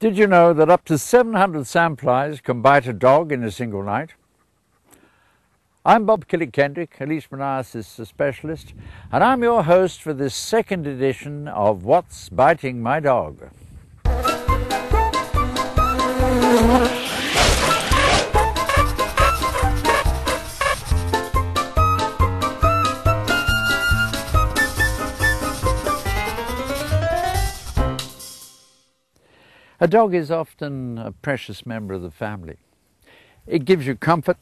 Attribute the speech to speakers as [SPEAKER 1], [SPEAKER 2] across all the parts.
[SPEAKER 1] Did you know that up to 700 sandflies can bite a dog in a single night? I'm Bob Killick-Kendrick, a leishmaniasis specialist, and I'm your host for this second edition of What's Biting My Dog. A dog is often a precious member of the family. It gives you comfort,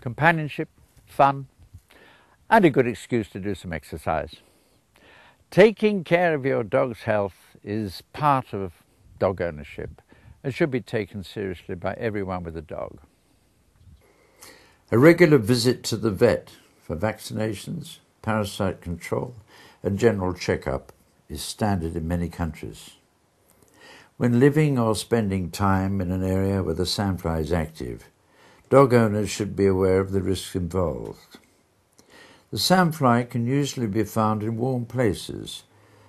[SPEAKER 1] companionship, fun, and a good excuse to do some exercise. Taking care of your dog's health is part of dog ownership and should be taken seriously by everyone with a dog. A regular visit to the vet for vaccinations, parasite control, and general checkup is standard in many countries. When living or spending time in an area where the sandfly is active, dog owners should be aware of the risks involved. The sandfly can usually be found in warm places,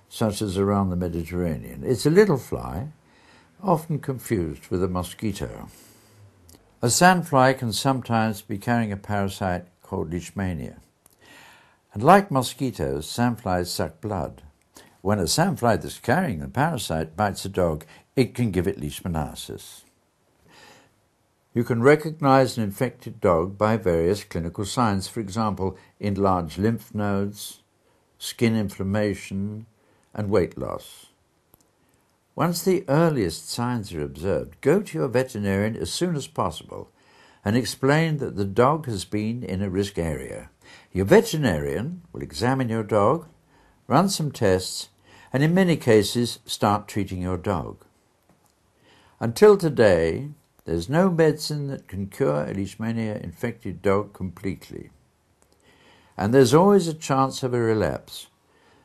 [SPEAKER 1] such as around the Mediterranean. It's a little fly, often confused with a mosquito. A sandfly can sometimes be carrying a parasite called leishmania. And like mosquitoes, sandflies suck blood. When a sandfly that's carrying the parasite bites a dog, it can give it leishmaniasis. You can recognize an infected dog by various clinical signs, for example, enlarged lymph nodes, skin inflammation, and weight loss. Once the earliest signs are observed, go to your veterinarian as soon as possible and explain that the dog has been in a risk area. Your veterinarian will examine your dog run some tests, and in many cases start treating your dog. Until today, there's no medicine that can cure a Leishmania infected dog completely. And there's always a chance of a relapse.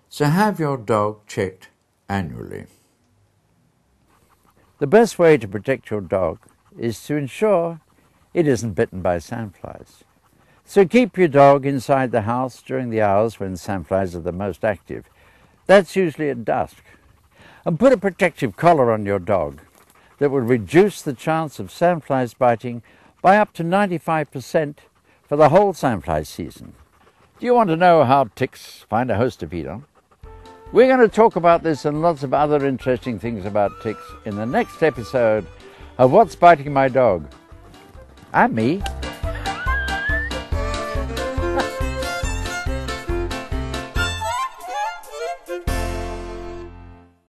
[SPEAKER 1] So have your dog checked annually. The best way to protect your dog is to ensure it isn't bitten by sandflies. So keep your dog inside the house during the hours when sandflies are the most active. That's usually at dusk. And put a protective collar on your dog that will reduce the chance of sandflies biting by up to 95% for the whole sandfly season. Do you want to know how ticks find a host to feed on? We're going to talk about this and lots of other interesting things about ticks in the next episode of What's Biting My Dog. And me.